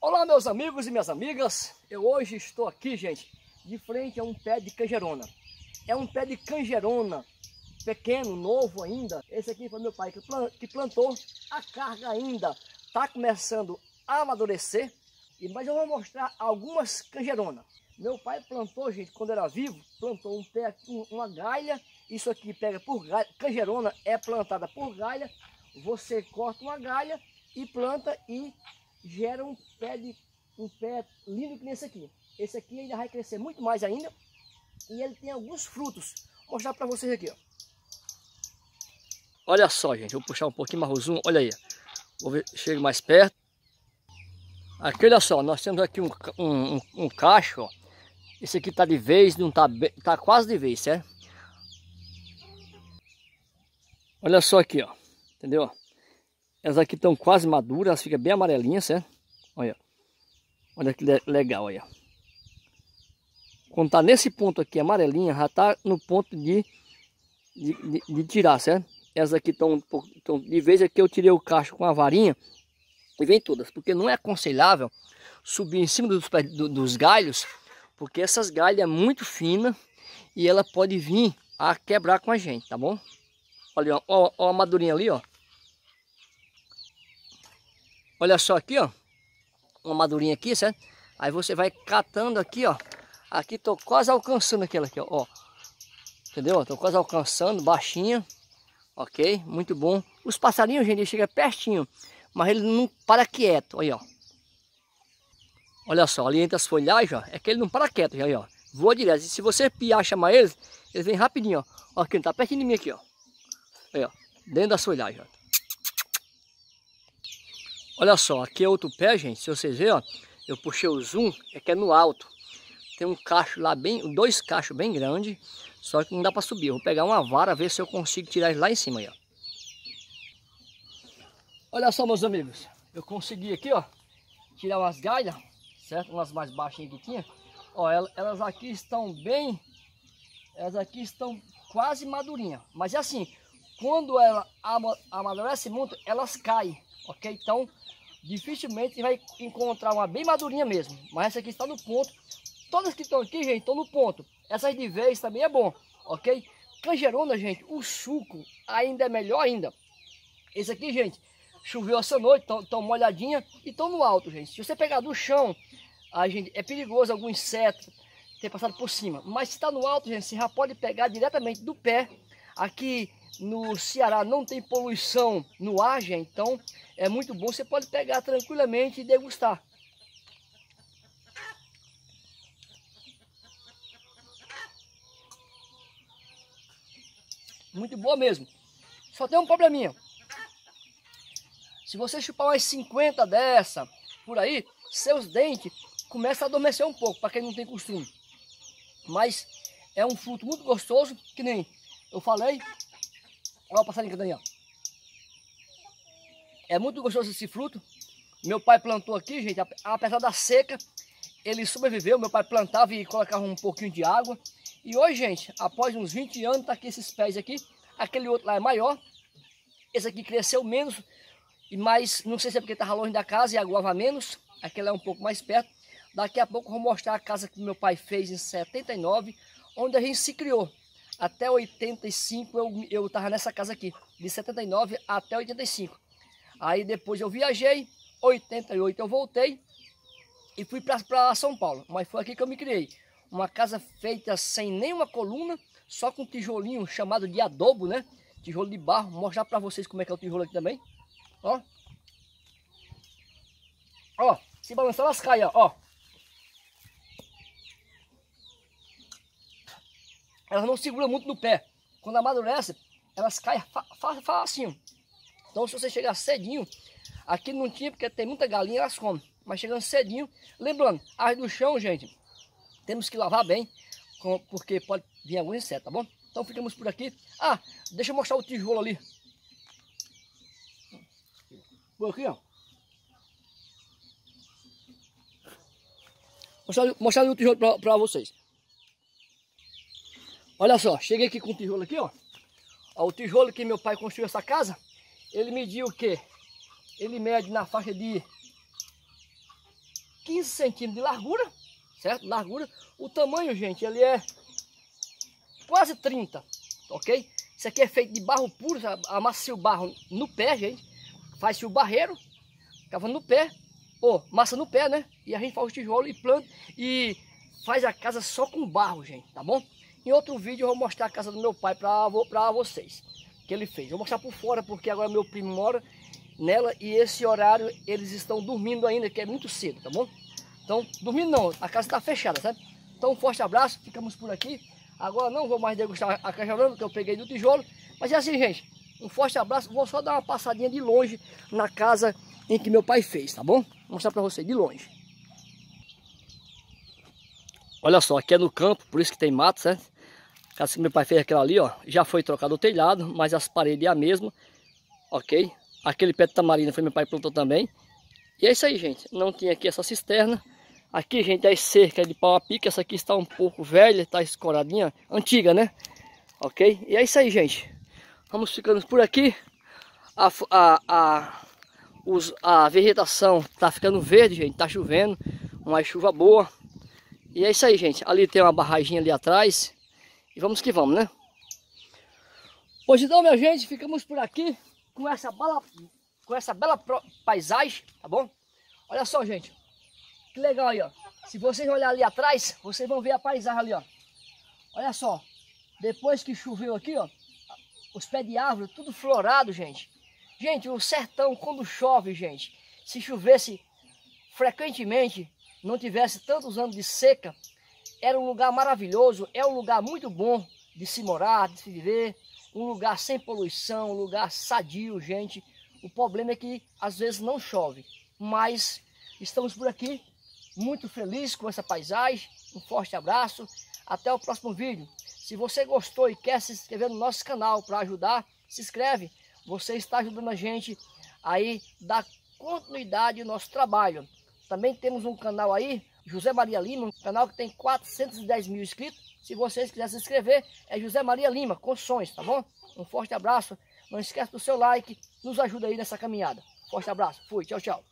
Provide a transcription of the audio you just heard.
Olá meus amigos e minhas amigas, eu hoje estou aqui gente, de frente a um pé de canjerona. É um pé de canjerona, pequeno, novo ainda. Esse aqui foi meu pai que plantou, a carga ainda está começando a amadurecer. Mas eu vou mostrar algumas canjeronas. Meu pai plantou, gente, quando era vivo, plantou um pé, uma galha. Isso aqui pega por galha, canjerona é plantada por galha. Você corta uma galha e planta e gera um pé, de, um pé lindo que nesse aqui. Esse aqui ainda vai crescer muito mais ainda. E ele tem alguns frutos. Vou mostrar para vocês aqui, ó. Olha só, gente. Vou puxar um pouquinho mais o zoom. Olha aí. Vou ver, chego mais perto. Aqui, olha só. Nós temos aqui um, um, um, um cacho, ó. Esse aqui tá de vez, não tá, tá quase de vez, certo? Olha só aqui, ó. Entendeu? Elas aqui estão quase maduras, elas ficam bem amarelinhas, certo? Olha. Olha que legal, olha. Quando tá nesse ponto aqui, amarelinha, já tá no ponto de, de, de, de tirar, certo? Essas aqui estão, de vez aqui eu tirei o cacho com a varinha e vem todas, porque não é aconselhável subir em cima dos, dos galhos, porque essas galhas é muito fina e ela pode vir a quebrar com a gente, tá bom? Olha, ó, a madurinha ali, ó. Olha só aqui, ó. Uma madurinha aqui, certo? Aí você vai catando aqui, ó. Aqui tô quase alcançando aquela aqui, ó. Entendeu? Tô quase alcançando, baixinha. Ok? Muito bom. Os passarinhos, gente, chega pertinho. Mas ele não para quieto. Aí, ó. Olha só, ali entre as folhagens, ó. É que ele não para quieto, aí, ó. Voa direto. E se você piar, chamar eles, eles vêm rapidinho, ó. Ó, aqui, tá pertinho de mim aqui, ó. Aí, ó. Dentro das folhagens, ó. Olha só, aqui é outro pé, gente. Se vocês verem, ó, eu puxei o zoom, é que é no alto. Tem um cacho lá bem, dois cachos bem grandes, só que não dá para subir. Eu vou pegar uma vara, ver se eu consigo tirar ele lá em cima aí, ó. Olha só, meus amigos, eu consegui aqui, ó, tirar umas galhas, certo? Umas mais baixinhas que tinha. Ó, elas aqui estão bem, elas aqui estão quase madurinhas. Mas é assim, quando ela amadurece muito, elas caem, ok? Então, dificilmente vai encontrar uma bem madurinha mesmo. Mas essa aqui está no ponto. Todas que estão aqui, gente, estão no ponto. Essas de vez também é bom, ok? Canjerona, gente, o suco ainda é melhor ainda. Esse aqui, gente, choveu essa noite, estão molhadinha e estão no alto, gente. Se você pegar do chão, a gente, é perigoso algum inseto ter passado por cima. Mas se está no alto, gente, você já pode pegar diretamente do pé. Aqui no Ceará não tem poluição no gente, então é muito bom. Você pode pegar tranquilamente e degustar. Muito boa mesmo. Só tem um probleminha. Se você chupar umas 50 dessa, por aí, seus dentes começam a adormecer um pouco, para quem não tem costume. Mas é um fruto muito gostoso, que nem eu falei, Olha o passarinho que ó. É muito gostoso esse fruto. Meu pai plantou aqui, gente, apesar da seca, ele sobreviveu. Meu pai plantava e colocava um pouquinho de água. E hoje, gente, após uns 20 anos, tá aqui esses pés aqui. Aquele outro lá é maior. Esse aqui cresceu menos, mas não sei se é porque estava longe da casa e aguava menos. Aquele é um pouco mais perto. Daqui a pouco eu vou mostrar a casa que meu pai fez em 79, onde a gente se criou até 85 eu, eu tava nessa casa aqui, de 79 até 85. Aí depois eu viajei, 88 eu voltei e fui para São Paulo. Mas foi aqui que eu me criei. Uma casa feita sem nenhuma coluna, só com tijolinho chamado de adobo, né? Tijolo de barro. Vou mostrar para vocês como é que é o tijolo aqui também. Ó. Ó, se balançar elas caem, ó. Elas não seguram muito no pé. Quando amadurece, elas caem facinho. Então se você chegar cedinho, aqui não tinha porque tem muita galinha, elas comem. Mas chegando cedinho, lembrando, as do chão, gente, temos que lavar bem, porque pode vir algum inseto, tá bom? Então ficamos por aqui. Ah, deixa eu mostrar o tijolo ali. Por aqui, ó. Mostrar, mostrar o tijolo para vocês. Olha só, cheguei aqui com o tijolo aqui, ó. ó. O tijolo que meu pai construiu essa casa, ele mediu o quê? Ele mede na faixa de 15 centímetros de largura, certo? Largura. O tamanho, gente, ele é quase 30, ok? Isso aqui é feito de barro puro, amassa o barro no pé, gente. Faz-se o barreiro, cava no pé, ou massa no pé, né? E a gente faz o tijolo e planta e faz a casa só com barro, gente, tá bom? Em outro vídeo eu vou mostrar a casa do meu pai para vocês, que ele fez. Vou mostrar por fora, porque agora meu primo mora nela e esse horário eles estão dormindo ainda, que é muito cedo, tá bom? Então, dormindo não, a casa está fechada, sabe? Então, um forte abraço, ficamos por aqui. Agora não vou mais degustar a cajorana, que eu peguei do tijolo. Mas é assim, gente, um forte abraço. Vou só dar uma passadinha de longe na casa em que meu pai fez, tá bom? Vou mostrar para vocês de longe. Olha só, aqui é no campo, por isso que tem mato, certo? A casa que meu pai fez aquela ali, ó, já foi trocado o telhado, mas as paredes é a mesma, ok? Aquele pé de tamarina foi meu pai plantou também. E é isso aí, gente. Não tinha aqui essa cisterna. Aqui, gente, é cerca de pau a pique. Essa aqui está um pouco velha, está escoradinha, antiga, né? Ok? E é isso aí, gente. Vamos ficando por aqui. A, a, a, os, a vegetação está ficando verde, gente. Está chovendo. Uma chuva boa. E é isso aí, gente. Ali tem uma barraginha ali atrás. E vamos que vamos, né? Pois então, minha gente, ficamos por aqui com essa bela, com essa bela paisagem, tá bom? Olha só, gente. Que legal aí, ó. Se vocês olharem ali atrás, vocês vão ver a paisagem ali, ó. Olha só. Depois que choveu aqui, ó, os pés de árvore, tudo florado, gente. Gente, o sertão, quando chove, gente, se chovesse frequentemente, não tivesse tantos anos de seca, era um lugar maravilhoso, é um lugar muito bom de se morar, de se viver um lugar sem poluição, um lugar sadio, gente. O problema é que às vezes não chove, mas estamos por aqui, muito felizes com essa paisagem. Um forte abraço, até o próximo vídeo. Se você gostou e quer se inscrever no nosso canal para ajudar, se inscreve. Você está ajudando a gente aí dar continuidade ao nosso trabalho. Também temos um canal aí, José Maria Lima, um canal que tem 410 mil inscritos. Se vocês quiserem se inscrever, é José Maria Lima, Construções, tá bom? Um forte abraço. Não esquece do seu like, nos ajuda aí nessa caminhada. Forte abraço. Fui. Tchau, tchau.